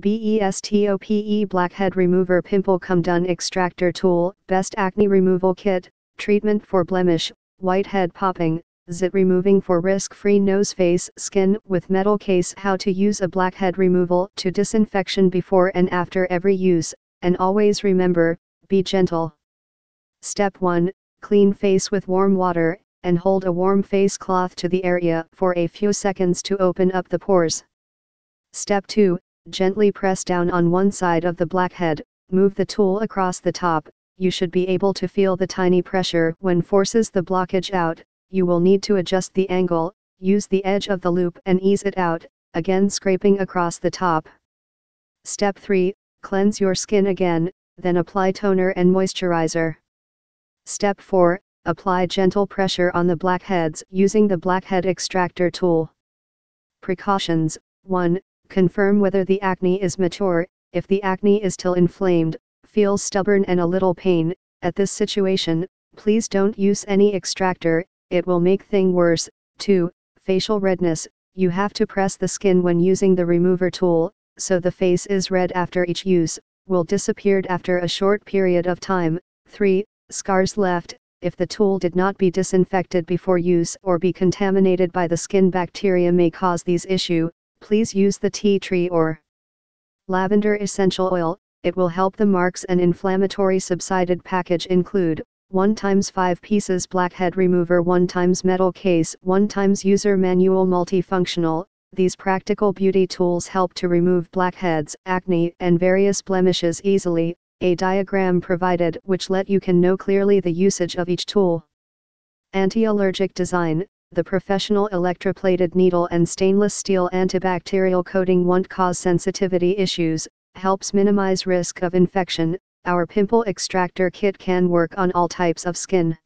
BESTOPE Blackhead Remover Pimple Comedone Extractor Tool, Best Acne Removal Kit, Treatment for Blemish, Whitehead Popping, Zit Removing for Risk-Free Nose Face Skin with Metal Case How to use a blackhead removal to disinfection before and after every use, and always remember, be gentle. Step 1, clean face with warm water, and hold a warm face cloth to the area for a few seconds to open up the pores. Step 2, Gently press down on one side of the blackhead, move the tool across the top, you should be able to feel the tiny pressure when forces the blockage out, you will need to adjust the angle, use the edge of the loop and ease it out, again scraping across the top. Step 3, cleanse your skin again, then apply toner and moisturizer. Step 4, apply gentle pressure on the blackheads using the blackhead extractor tool. Precautions 1. Confirm whether the acne is mature, if the acne is still inflamed, feels stubborn and a little pain, at this situation, please don't use any extractor, it will make thing worse. 2. Facial redness, you have to press the skin when using the remover tool, so the face is red after each use, will disappeared after a short period of time. 3. Scars left, if the tool did not be disinfected before use or be contaminated by the skin bacteria may cause these issue, please use the tea tree or lavender essential oil, it will help the marks and inflammatory subsided package include 1 times 5 pieces blackhead remover 1 times metal case 1 times user manual multifunctional, these practical beauty tools help to remove blackheads, acne and various blemishes easily, a diagram provided which let you can know clearly the usage of each tool. Anti-allergic design, the professional electroplated needle and stainless steel antibacterial coating won't cause sensitivity issues, helps minimize risk of infection, our pimple extractor kit can work on all types of skin.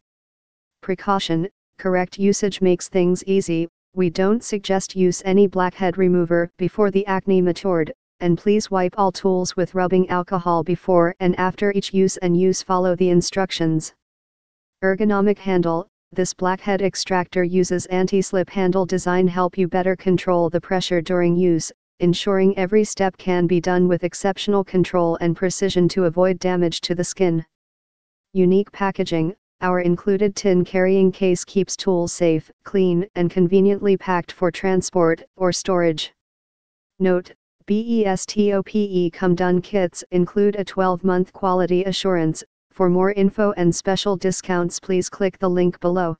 Precaution, correct usage makes things easy, we don't suggest use any blackhead remover before the acne matured, and please wipe all tools with rubbing alcohol before and after each use and use follow the instructions. Ergonomic handle, this blackhead extractor uses anti-slip handle design help you better control the pressure during use, ensuring every step can be done with exceptional control and precision to avoid damage to the skin. Unique packaging, our included tin carrying case keeps tools safe, clean and conveniently packed for transport or storage. Note, BESTOPE comedone kits include a 12-month quality assurance, for more info and special discounts please click the link below.